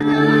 You.